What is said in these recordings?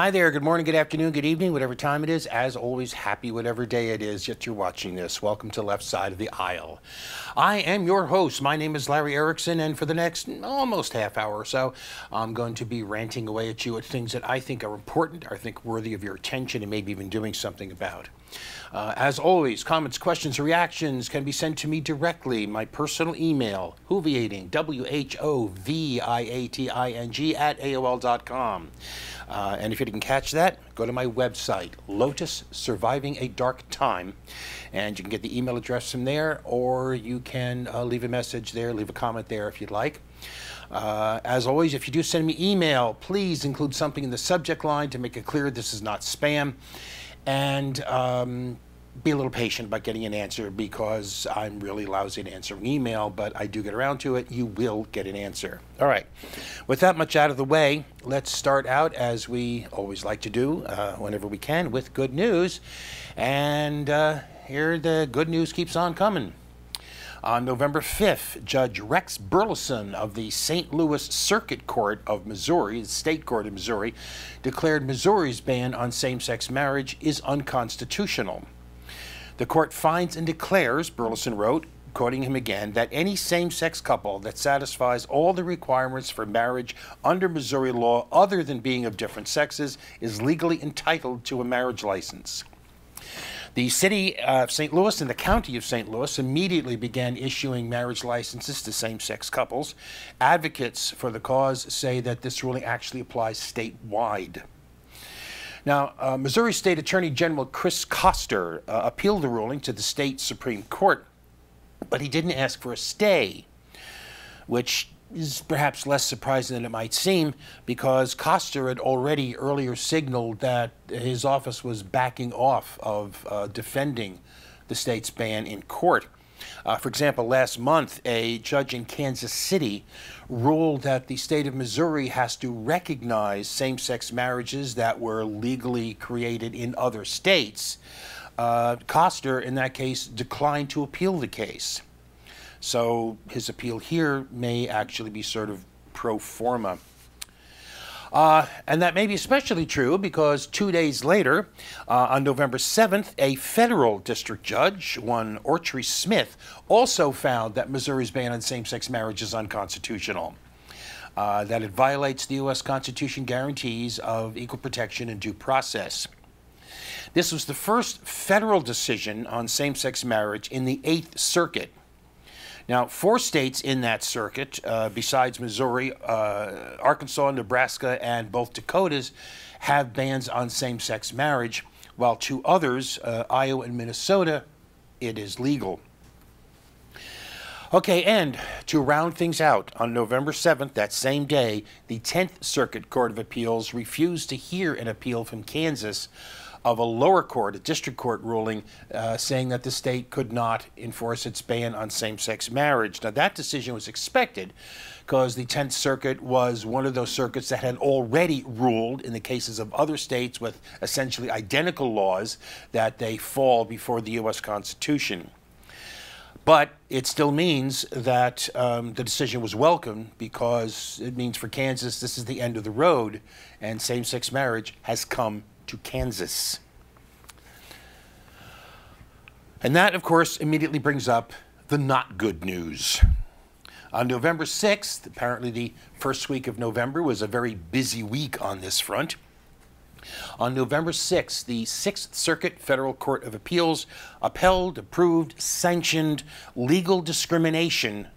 Hi there. Good morning, good afternoon, good evening, whatever time it is. As always, happy whatever day it is that you're watching this. Welcome to Left Side of the Aisle. I am your host. My name is Larry Erickson, and for the next almost half hour or so, I'm going to be ranting away at you at things that I think are important, I think worthy of your attention, and maybe even doing something about. Uh, as always, comments, questions, reactions can be sent to me directly. My personal email, whoviating, W H O V I A T I N G, at AOL.com. Uh, and if you didn't catch that, go to my website, Lotus Surviving a Dark Time, and you can get the email address from there, or you can uh, leave a message there, leave a comment there if you'd like. Uh, as always, if you do send me email, please include something in the subject line to make it clear this is not spam. And um, be a little patient about getting an answer because I'm really lousy at answering email, but I do get around to it. You will get an answer. All right. With that much out of the way, let's start out as we always like to do uh, whenever we can with good news. And uh, here the good news keeps on coming. On November 5th, Judge Rex Burlison of the St. Louis Circuit Court of Missouri, the State Court of Missouri, declared Missouri's ban on same sex marriage is unconstitutional. The court finds and declares, Burlison wrote, quoting him again, that any same sex couple that satisfies all the requirements for marriage under Missouri law other than being of different sexes is legally entitled to a marriage license. The city of St. Louis and the county of St. Louis immediately began issuing marriage licenses to same sex couples. Advocates for the cause say that this ruling actually applies statewide. Now, uh, Missouri State Attorney General Chris Koster uh, appealed the ruling to the state Supreme Court, but he didn't ask for a stay, which is perhaps less surprising than it might seem because Koster had already earlier signaled that his office was backing off of uh, defending the state's ban in court. Uh, for example, last month, a judge in Kansas City ruled that the state of Missouri has to recognize same sex marriages that were legally created in other states. Uh, Koster, in that case, declined to appeal the case. So his appeal here may actually be sort of pro forma. Uh, and that may be especially true because two days later, uh, on November 7th, a federal district judge, one Ortrie Smith, also found that Missouri's ban on same sex marriage is unconstitutional. Uh, that it violates the U.S. Constitution guarantees of equal protection and due process. This was the first federal decision on same sex marriage in the Eighth Circuit. Now, four states in that circuit, uh, besides Missouri, uh, Arkansas, Nebraska, and both Dakotas, have bans on same sex marriage, while two others, uh, Iowa and Minnesota, it is legal. Okay, and to round things out, on November 7th, that same day, the 10th Circuit Court of Appeals refused to hear an appeal from Kansas of a lower court, a district court ruling, uh, saying that the state could not enforce its ban on same sex marriage. Now, that decision was expected because the 10th Circuit was one of those circuits that had already ruled in the cases of other states with essentially identical laws that they fall before the U.S. Constitution. But it still means that um, the decision was welcome because it means for Kansas this is the end of the road and same sex marriage has come to Kansas. And that, of course, immediately brings up the not good news. On November 6th, apparently the first week of November was a very busy week on this front. On November 6th, the Sixth Circuit Federal Court of Appeals upheld, approved, sanctioned legal discrimination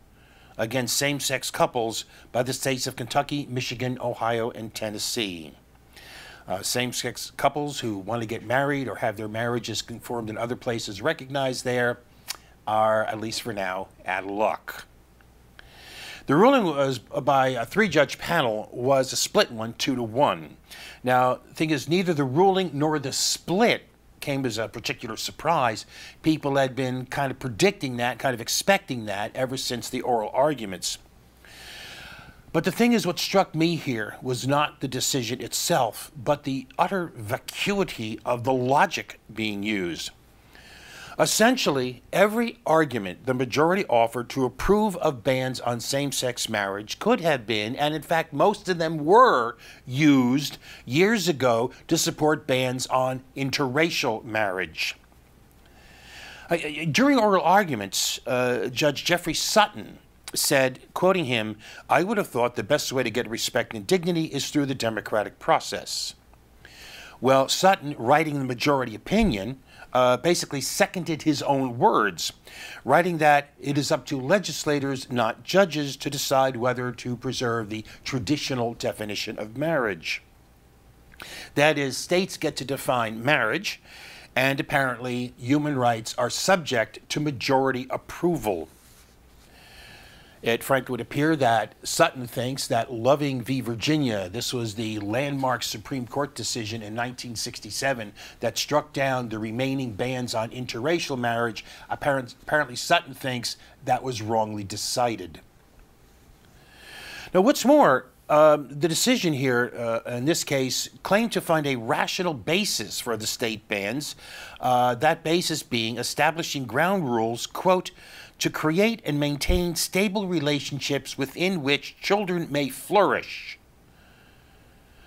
against same sex couples by the states of Kentucky, Michigan, Ohio, and Tennessee. Uh, same-sex couples who want to get married or have their marriages confirmed in other places recognized there are, at least for now, at luck. The ruling was by a three-judge panel was a split one, two to one. Now, the thing is, neither the ruling nor the split came as a particular surprise. People had been kind of predicting that, kind of expecting that ever since the oral arguments. But the thing is, what struck me here was not the decision itself, but the utter vacuity of the logic being used. Essentially, every argument the majority offered to approve of bans on same sex marriage could have been, and in fact, most of them were, used years ago to support bans on interracial marriage. Uh, uh, during oral arguments, uh, Judge Jeffrey Sutton said, quoting him, I would have thought the best way to get respect and dignity is through the democratic process. Well, Sutton, writing the majority opinion, uh, basically seconded his own words, writing that it is up to legislators, not judges, to decide whether to preserve the traditional definition of marriage. That is, states get to define marriage, and apparently human rights are subject to majority approval. It frankly would appear that Sutton thinks that Loving v. Virginia, this was the landmark Supreme Court decision in 1967 that struck down the remaining bans on interracial marriage. Apparently, Sutton thinks that was wrongly decided. Now, what's more, um, the decision here, uh, in this case, claimed to find a rational basis for the state bans, uh, that basis being establishing ground rules, quote, to create and maintain stable relationships within which children may flourish.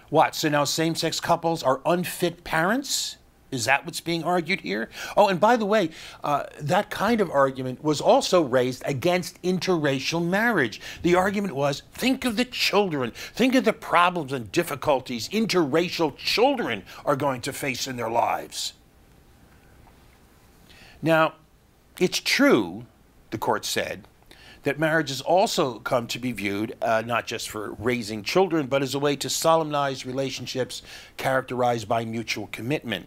What? So now same sex couples are unfit parents? Is that what's being argued here? Oh, and by the way, uh, that kind of argument was also raised against interracial marriage. The argument was think of the children, think of the problems and difficulties interracial children are going to face in their lives. Now, it's true the court said, that marriage has also come to be viewed uh, not just for raising children, but as a way to solemnize relationships characterized by mutual commitment.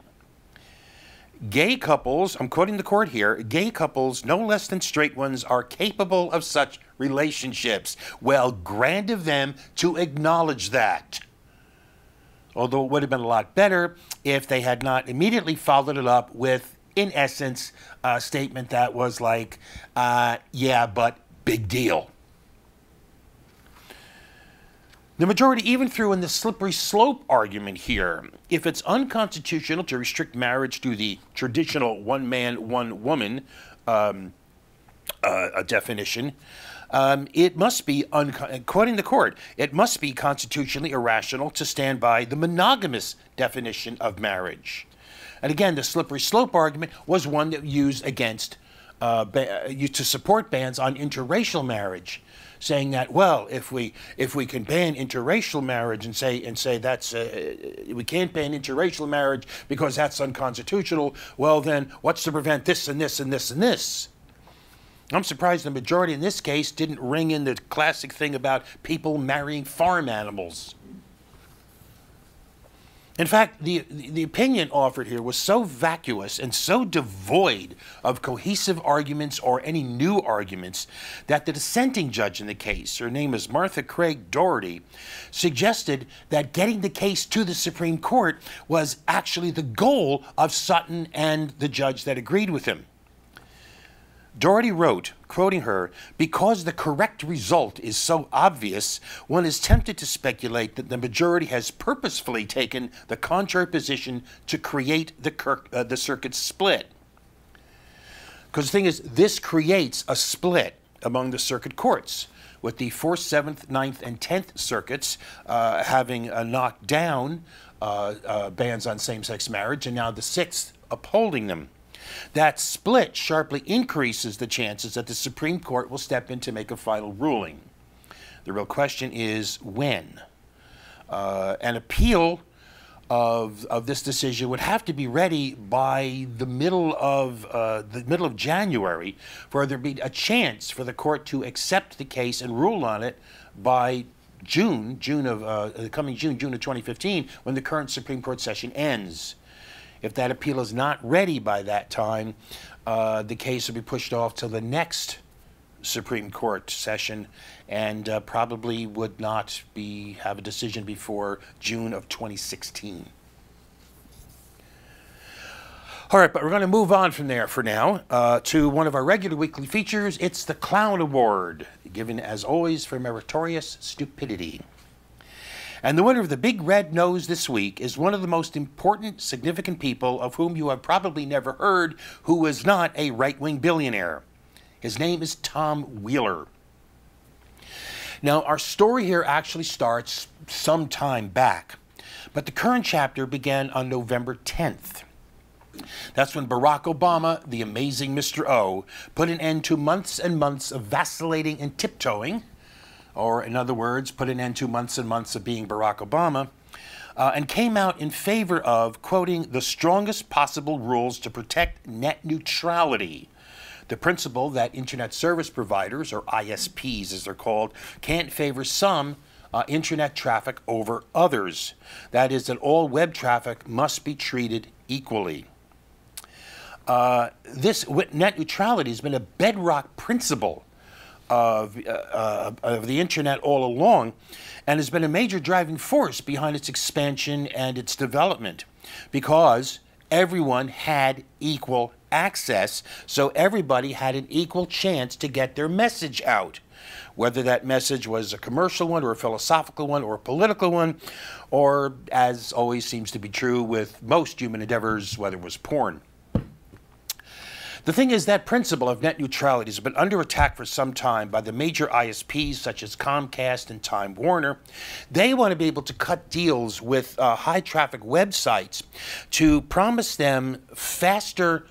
Gay couples, I'm quoting the court here, gay couples, no less than straight ones, are capable of such relationships. Well, grant of them to acknowledge that. Although it would have been a lot better if they had not immediately followed it up with in essence, a statement that was like, uh, yeah, but big deal. The majority even threw in the slippery slope argument here. If it's unconstitutional to restrict marriage to the traditional one man, one woman um, uh, definition, um, it must be, quoting the court, it must be constitutionally irrational to stand by the monogamous definition of marriage. And again, the slippery slope argument was one that used against uh, used to support bans on interracial marriage, saying that well, if we if we can ban interracial marriage and say and say that's uh, we can't ban interracial marriage because that's unconstitutional, well then what's to prevent this and this and this and this? I'm surprised the majority in this case didn't ring in the classic thing about people marrying farm animals. In fact, the, the opinion offered here was so vacuous and so devoid of cohesive arguments or any new arguments that the dissenting judge in the case, her name is Martha Craig Daughtrey, suggested that getting the case to the Supreme Court was actually the goal of Sutton and the judge that agreed with him. Daughtrey wrote, quoting her, because the correct result is so obvious, one is tempted to speculate that the majority has purposefully taken the contrary position to create the, uh, the circuit split. Because the thing is, this creates a split among the circuit courts, with the 4th, 7th, 9th, and 10th circuits uh, having uh, knocked down uh, uh, bans on same sex marriage, and now the 6th upholding them. That split sharply increases the chances that the Supreme Court will step in to make a final ruling. The real question is when. Uh, an appeal of, of this decision would have to be ready by the middle of uh, the middle of January for there be a chance for the court to accept the case and rule on it by June, June of uh, the coming June, June of 2015, when the current Supreme Court session ends. If that appeal is not ready by that time, uh, the case will be pushed off till the next Supreme Court session and uh, probably would not be have a decision before June of 2016. All right, but we're going to move on from there for now uh, to one of our regular weekly features. It's the Clown Award, given as always for meritorious stupidity. And the winner of the Big Red Nose this week is one of the most important, significant people of whom you have probably never heard who is not a right wing billionaire. His name is Tom Wheeler. Now, our story here actually starts some time back, but the current chapter began on November 10th. That's when Barack Obama, the amazing Mr. O, put an end to months and months of vacillating and tiptoeing, or in other words, put an end to months and months of being Barack Obama, uh, and came out in favor of, quoting, the strongest possible rules to protect net neutrality. The principle that internet service providers, or ISPs as they're called, can't favor some uh, internet traffic over others. That is, that all web traffic must be treated equally. Uh, this net neutrality has been a bedrock principle of, uh, uh, of the internet all along and has been a major driving force behind its expansion and its development because everyone had equal access, so everybody had an equal chance to get their message out. Whether that message was a commercial one or a philosophical one or a political one, or as always seems to be true with most human endeavors, whether it was porn. The thing is, that principle of net neutrality has been under attack for some time by the major ISPs such as Comcast and Time Warner. They want to be able to cut deals with uh, high traffic websites to promise them faster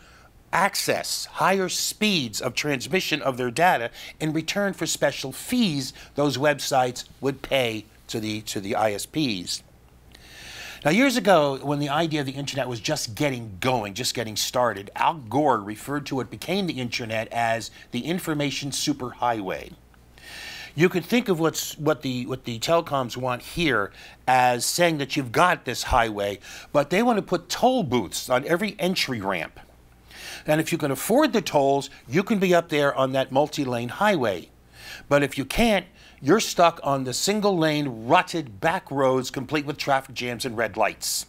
access, higher speeds of transmission of their data in return for special fees those websites would pay to the, to the ISPs. Now, years ago, when the idea of the internet was just getting going, just getting started, Al Gore referred to what became the internet as the information superhighway. You could think of what's what the what the telecoms want here as saying that you've got this highway, but they want to put toll booths on every entry ramp. And if you can afford the tolls, you can be up there on that multi-lane highway. But if you can't, you're stuck on the single lane, rutted back roads complete with traffic jams and red lights.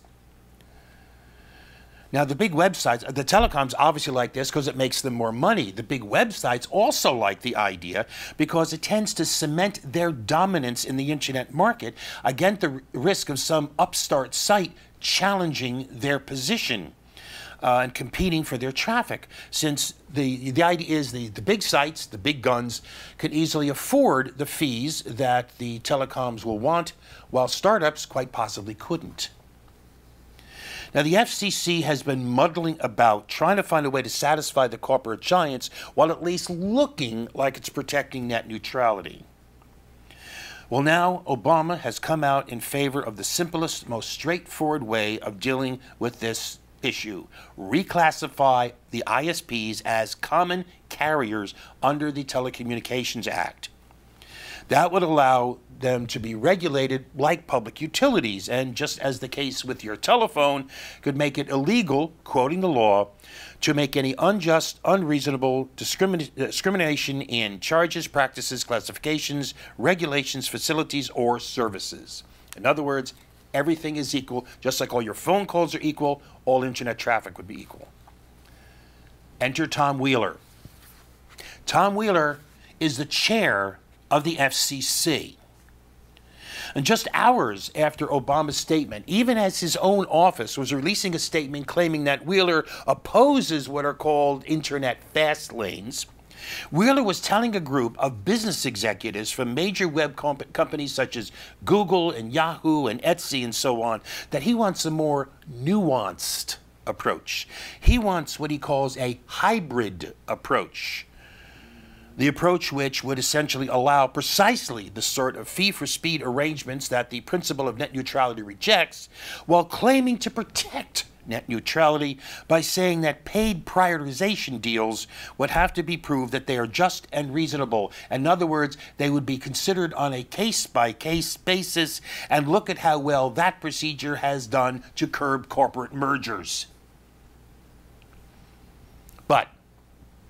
Now, the big websites, the telecoms obviously like this because it makes them more money. The big websites also like the idea because it tends to cement their dominance in the internet market against the risk of some upstart site challenging their position uh, and competing for their traffic. Since the, the idea is the, the big sites, the big guns, can easily afford the fees that the telecoms will want, while startups quite possibly couldn't. Now, the FCC has been muddling about trying to find a way to satisfy the corporate giants while at least looking like it's protecting net neutrality. Well, now Obama has come out in favor of the simplest, most straightforward way of dealing with this issue. Reclassify the ISPs as common carriers under the Telecommunications Act. That would allow them to be regulated like public utilities, and just as the case with your telephone, could make it illegal, quoting the law, to make any unjust, unreasonable discrimin discrimination in charges, practices, classifications, regulations, facilities, or services. In other words, everything is equal, just like all your phone calls are equal, all internet traffic would be equal. Enter Tom Wheeler. Tom Wheeler is the chair of the FCC. And just hours after Obama's statement, even as his own office was releasing a statement claiming that Wheeler opposes what are called internet fast lanes, Wheeler was telling a group of business executives from major web comp companies such as Google and Yahoo and Etsy and so on that he wants a more nuanced approach. He wants what he calls a hybrid approach. The approach which would essentially allow precisely the sort of fee for speed arrangements that the principle of net neutrality rejects, while claiming to protect net neutrality by saying that paid prioritization deals would have to be proved that they are just and reasonable. In other words, they would be considered on a case by case basis and look at how well that procedure has done to curb corporate mergers. But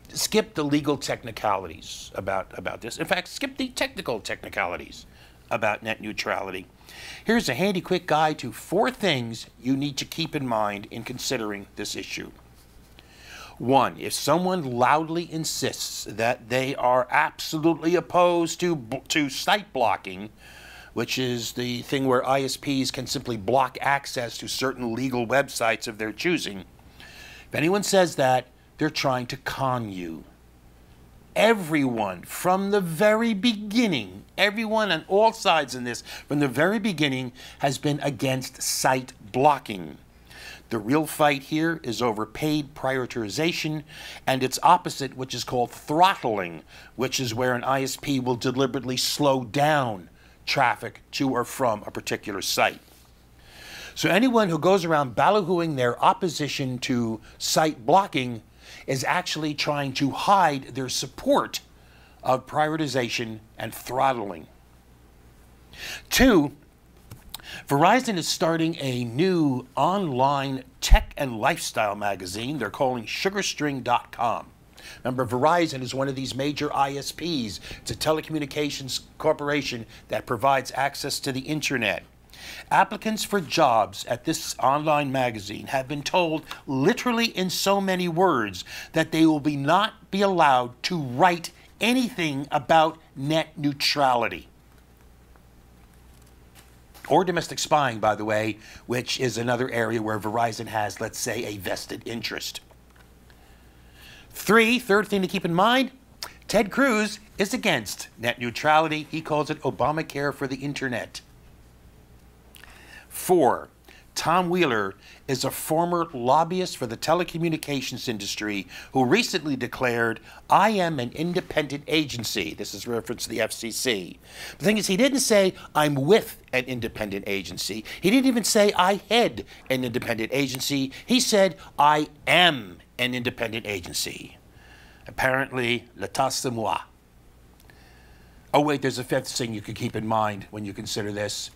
skip the legal technicalities about, about this. In fact, skip the technical technicalities about net neutrality Here's a handy quick guide to four things you need to keep in mind in considering this issue. One, if someone loudly insists that they are absolutely opposed to, to site blocking, which is the thing where ISPs can simply block access to certain legal websites of their choosing. If anyone says that, they're trying to con you. Everyone from the very beginning, everyone on all sides in this, from the very beginning, has been against site blocking. The real fight here is over paid prioritization and its opposite, which is called throttling, which is where an ISP will deliberately slow down traffic to or from a particular site. So anyone who goes around ballyhooing their opposition to site blocking is actually trying to hide their support of prioritization and throttling. Two, Verizon is starting a new online tech and lifestyle magazine they're calling sugarstring.com. Remember, Verizon is one of these major ISPs. It's a telecommunications corporation that provides access to the internet. Applicants for jobs at this online magazine have been told, literally in so many words, that they will be not be allowed to write anything about net neutrality or domestic spying, by the way, which is another area where Verizon has, let's say, a vested interest. Three, third thing to keep in mind Ted Cruz is against net neutrality. He calls it Obamacare for the internet. Four, Tom Wheeler is a former lobbyist for the telecommunications industry who recently declared, I am an independent agency. This is reference to the FCC. The thing is, he didn't say, I'm with an independent agency. He didn't even say, I head an independent agency. He said, I am an independent agency. Apparently, l'état c'est moi. Oh, wait, there's a fifth thing you could keep in mind when you consider this.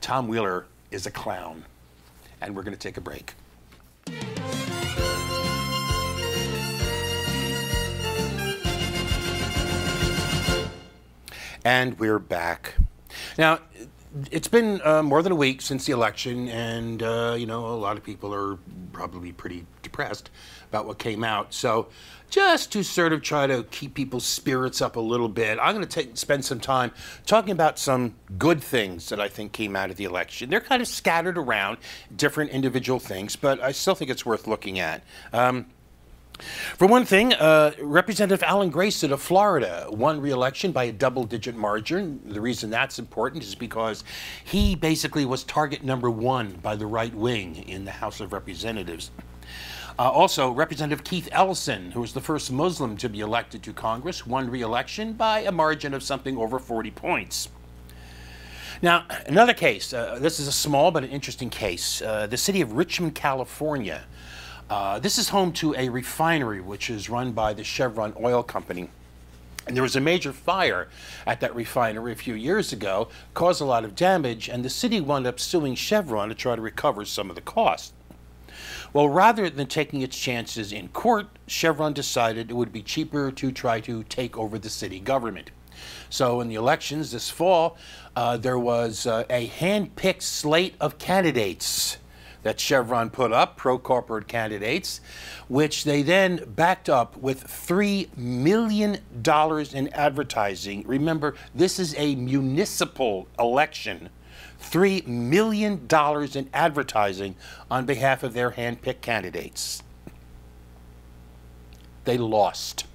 Tom Wheeler is a clown. And we're going to take a break. And we're back. Now, it's been uh, more than a week since the election, and uh, you know a lot of people are probably pretty depressed about what came out. So, just to sort of try to keep people's spirits up a little bit, I'm going to spend some time talking about some good things that I think came out of the election. They're kind of scattered around different individual things, but I still think it's worth looking at. Um, for one thing, uh, Representative Alan Grayson of Florida won re-election by a double-digit margin. The reason that's important is because he basically was target number one by the right wing in the House of Representatives. Uh, also, Representative Keith Ellison, who was the first Muslim to be elected to Congress, won re-election by a margin of something over 40 points. Now, another case. Uh, this is a small but an interesting case. Uh, the city of Richmond, California uh, this is home to a refinery which is run by the Chevron Oil Company. And there was a major fire at that refinery a few years ago, caused a lot of damage, and the city wound up suing Chevron to try to recover some of the cost. Well, rather than taking its chances in court, Chevron decided it would be cheaper to try to take over the city government. So, in the elections this fall, uh, there was uh, a hand picked slate of candidates that Chevron put up, pro corporate candidates, which they then backed up with $3 million in advertising. Remember, this is a municipal election. $3 million in advertising on behalf of their hand-picked candidates. They lost.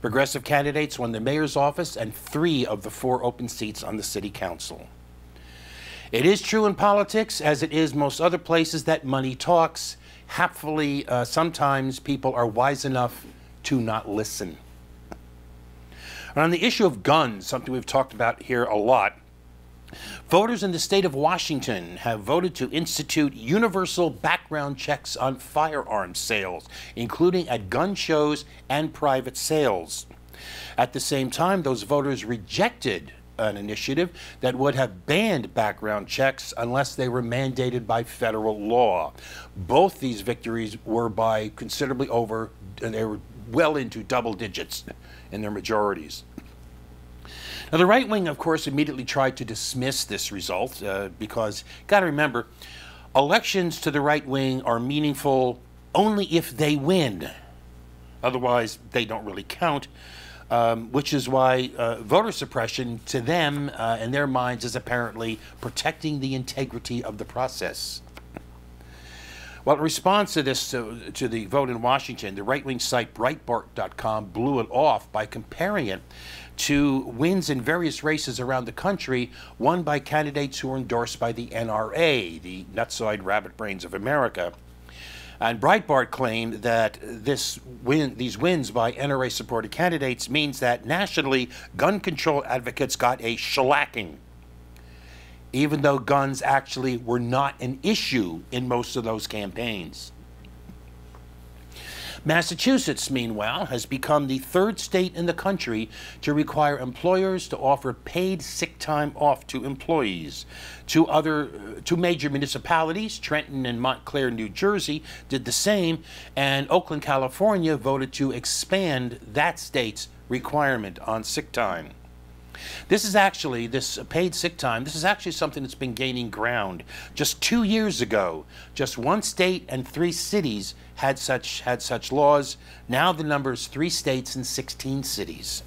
Progressive candidates won the mayor's office and three of the four open seats on the city council. It is true in politics, as it is most other places, that money talks. Happily, uh, sometimes people are wise enough to not listen. And on the issue of guns, something we've talked about here a lot, voters in the state of Washington have voted to institute universal background checks on firearms sales, including at gun shows and private sales. At the same time, those voters rejected an initiative that would have banned background checks unless they were mandated by federal law. Both these victories were by considerably over, and they were well into double digits in their majorities. Now, the right wing, of course, immediately tried to dismiss this result uh, because, got to remember, elections to the right wing are meaningful only if they win. Otherwise, they don't really count. um, which is why uh, voter suppression to them, uh, in their minds, is apparently protecting the integrity of the process. Well, in response to this, to, to the vote in Washington, the right wing site Breitbart.com blew it off by comparing it to wins in various races around the country won by candidates who were endorsed by the NRA, the Nutsoid Rabbit Brains of America. And Breitbart claimed that this win, these wins by NRA supported candidates means that nationally gun control advocates got a shellacking even though guns actually were not an issue in most of those campaigns. Massachusetts, meanwhile, has become the third state in the country to require employers to offer paid sick time off to employees. Two other uh, two major municipalities, Trenton and Montclair, New Jersey, did the same, and Oakland, California voted to expand that state's requirement on sick time. This is actually, this paid sick time, this is actually something that's been gaining ground. Just two years ago, just one state and three cities had such, had such laws. Now the number is three states and 16 cities.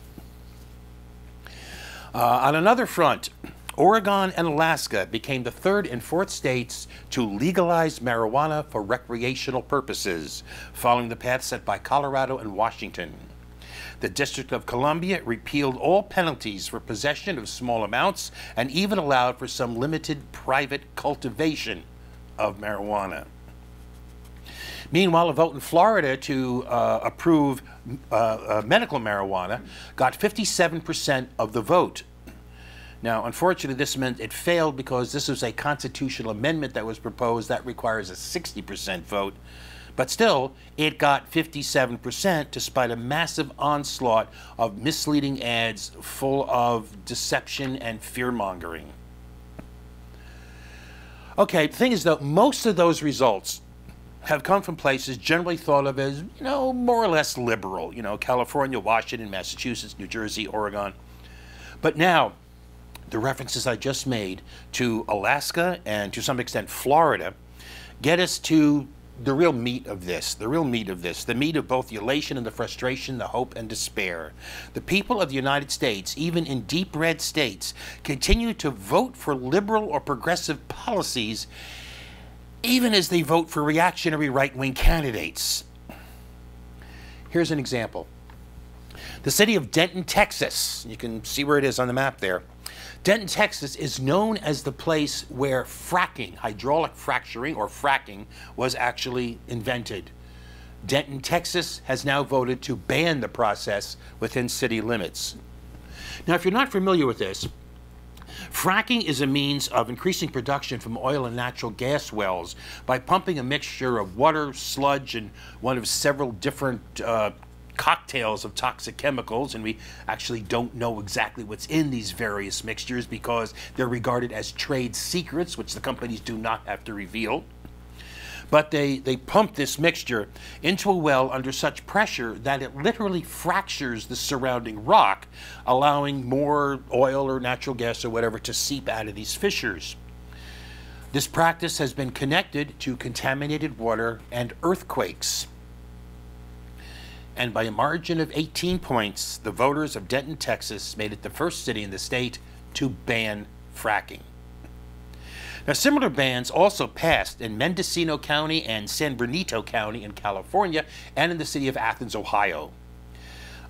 Uh, on another front, Oregon and Alaska became the third and fourth states to legalize marijuana for recreational purposes, following the path set by Colorado and Washington. The District of Columbia repealed all penalties for possession of small amounts and even allowed for some limited private cultivation of marijuana. Meanwhile, a vote in Florida to uh, approve uh, uh, medical marijuana got 57% of the vote. Now, unfortunately, this meant it failed because this was a constitutional amendment that was proposed that requires a 60% vote. But still, it got 57% despite a massive onslaught of misleading ads full of deception and fear mongering. Okay, the thing is, though, most of those results have come from places generally thought of as, you know, more or less liberal, you know, California, Washington, Massachusetts, New Jersey, Oregon. But now, the references I just made to Alaska and to some extent Florida get us to the real meat of this, the real meat of this, the meat of both the elation and the frustration, the hope and despair. The people of the United States, even in deep red states, continue to vote for liberal or progressive policies, even as they vote for reactionary right wing candidates. Here's an example the city of Denton, Texas, you can see where it is on the map there Denton, Texas is known as the place where fracking, hydraulic fracturing or fracking, was actually invented. Denton, Texas has now voted to ban the process within city limits. Now, if you're not familiar with this, Fracking is a means of increasing production from oil and natural gas wells by pumping a mixture of water, sludge, and one of several different uh, cocktails of toxic chemicals, and we actually don't know exactly what's in these various mixtures because they're regarded as trade secrets, which the companies do not have to reveal. But they, they pump this mixture into a well under such pressure that it literally fractures the surrounding rock, allowing more oil or natural gas or whatever to seep out of these fissures. This practice has been connected to contaminated water and earthquakes and by a margin of 18 points, the voters of Denton, Texas made it the first city in the state to ban fracking. Now, similar bans also passed in Mendocino County and San Benito County in California and in the city of Athens, Ohio.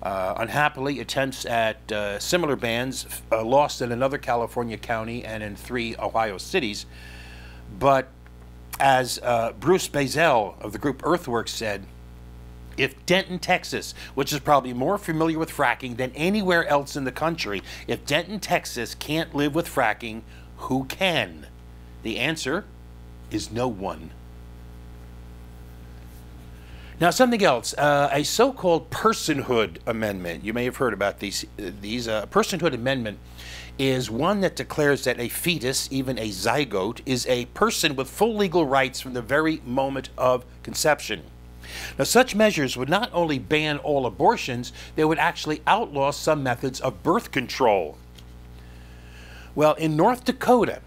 Uh, unhappily, attempts at uh, similar bans uh, lost in another California county and in three Ohio cities. But as uh, Bruce Baizel of the group Earthworks said, if Denton, Texas, which is probably more familiar with fracking than anywhere else in the country, if Denton, Texas can't live with fracking, who can? The answer is no one. Now, something else, uh, a so called personhood amendment. You may have heard about these. These uh, personhood amendment is one that declares that a fetus, even a zygote, is a person with full legal rights from the very moment of conception. Now, such measures would not only ban all abortions, they would actually outlaw some methods of birth control. Well, in North Dakota,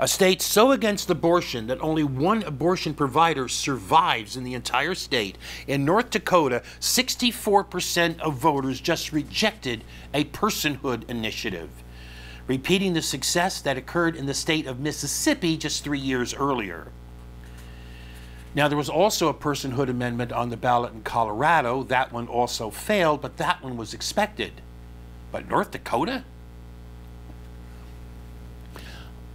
A state so against abortion that only one abortion provider survives in the entire state. In North Dakota, 64% of voters just rejected a personhood initiative, repeating the success that occurred in the state of Mississippi just three years earlier. Now, there was also a personhood amendment on the ballot in Colorado. That one also failed, but that one was expected. But North Dakota?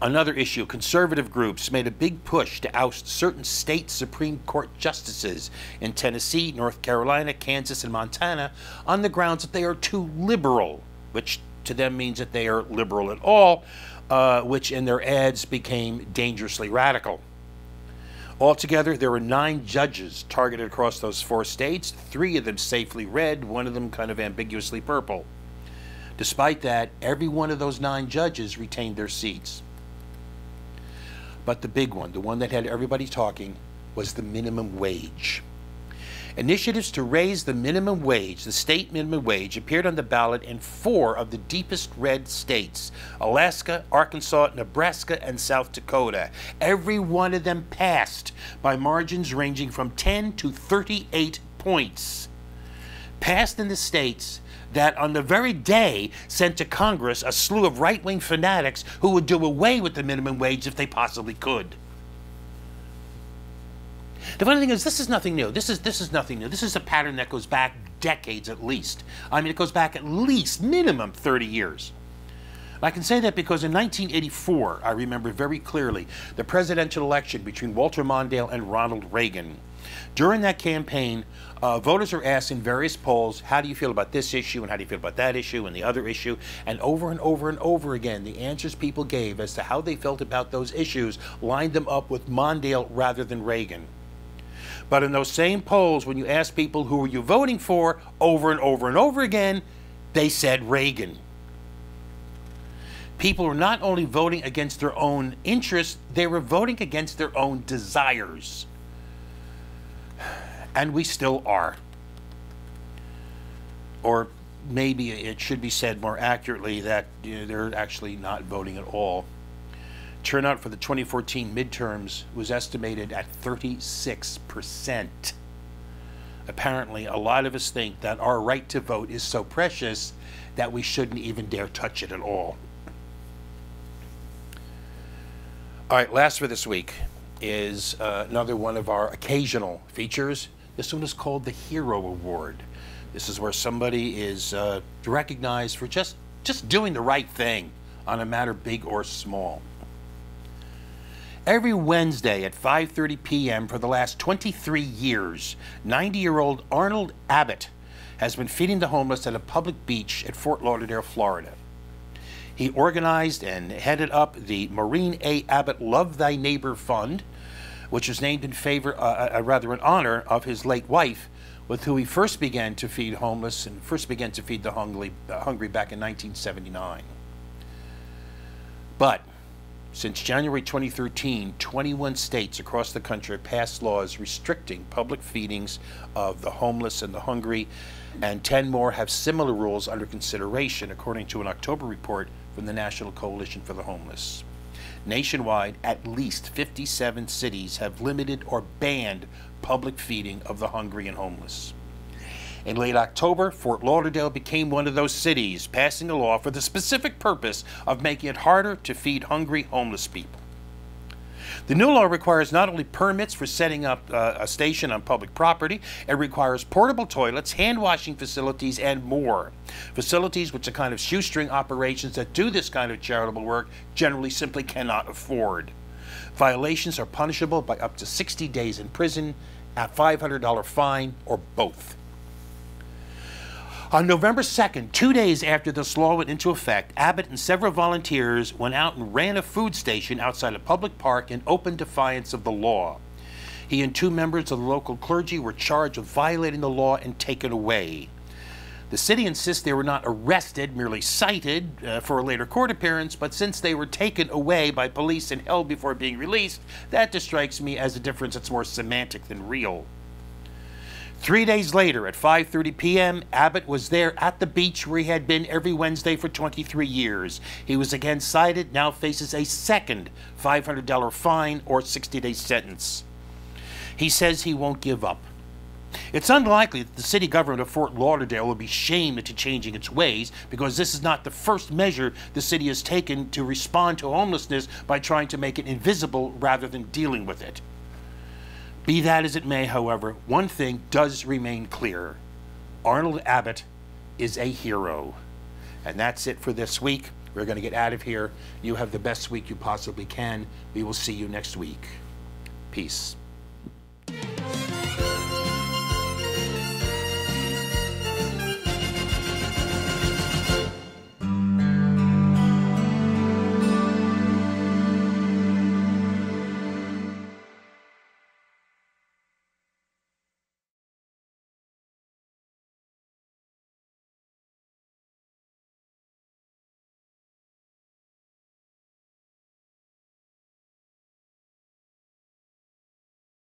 Another issue conservative groups made a big push to oust certain state Supreme Court justices in Tennessee, North Carolina, Kansas, and Montana on the grounds that they are too liberal, which to them means that they are liberal at all, uh, which in their ads became dangerously radical. Altogether, there were nine judges targeted across those four states, three of them safely red, one of them kind of ambiguously purple. Despite that, every one of those nine judges retained their seats. But the big one, the one that had everybody talking, was the minimum wage. Initiatives to raise the minimum wage, the state minimum wage, appeared on the ballot in four of the deepest red states Alaska, Arkansas, Nebraska, and South Dakota. Every one of them passed by margins ranging from 10 to 38 points. Passed in the states that on the very day sent to Congress a slew of right wing fanatics who would do away with the minimum wage if they possibly could. The funny thing is, this is nothing new. This is this is nothing new. This is a pattern that goes back decades at least. I mean, it goes back at least minimum 30 years. I can say that because in 1984, I remember very clearly the presidential election between Walter Mondale and Ronald Reagan. During that campaign, uh, voters are asked in various polls, how do you feel about this issue and how do you feel about that issue and the other issue? And over and over and over again, the answers people gave as to how they felt about those issues lined them up with Mondale rather than Reagan. But in those same polls, when you ask people who are you voting for over and over and over again, they said Reagan. People were not only voting against their own interests, they were voting against their own desires and we still are. Or maybe it should be said more accurately that you know, they're actually not voting at all. Turnout for the 2014 midterms was estimated at 36%. Apparently, a lot of us think that our right to vote is so precious that we shouldn't even dare touch it at all. All right, last for this week is uh, another one of our occasional features. This one is called the Hero Award. This is where somebody is uh, recognized for just, just doing the right thing on a matter big or small. Every Wednesday at 5:30 p.m. for the last 23 years, 90-year-old Arnold Abbott has been feeding the homeless at a public beach at Fort Lauderdale, Florida. He organized and headed up the Maureen A. Abbott Love Thy Neighbor Fund, which was named in favor, uh, uh, uh, rather in honor of his late wife, with who he first began to feed homeless and first began to feed the hungry, uh, hungry back in 1979. But since January 2013, 21 states across the country have passed laws restricting public feedings of the homeless and the hungry, and 10 more have similar rules under consideration, according to an October report from the National Coalition for the Homeless. Nationwide, at least 57 cities have limited or banned public feeding of the hungry and homeless. In late October, Fort Lauderdale became one of those cities, passing a law for the specific purpose of making it harder to feed hungry homeless people. The new law requires not only permits for setting up uh, a station on public property, it requires portable toilets, hand washing facilities, and more. Facilities which are kind of shoestring operations that do this kind of charitable work generally simply cannot afford. Violations are punishable by up to 60 days in prison, a $500 fine, or both. On November 2nd, two days after this law went into effect, Abbott and several volunteers went out and ran a food station outside a public park in open defiance of the law. He and two members of the local clergy were charged with violating the law and taken away. The city insists they were not arrested, merely cited uh, for a later court appearance, but since they were taken away by police and held before being released, that just strikes me as a difference that's more semantic than real. Three days later, at 5:30 p.m., Abbott was there at the beach where he had been every Wednesday for 23 years. He was again cited, now faces a second $500 fine or 60-day sentence. He says he won't give up. It's unlikely that the city government of Fort Lauderdale will be shamed into changing its ways because this is not the first measure the city has taken to respond to homelessness by trying to make it invisible rather than dealing with it. Be that as it may, however, one thing does remain clear Arnold Abbott is a hero. And that's it for this week. We're going to get out of here. You have the best week you possibly can. We will see you next week. Peace.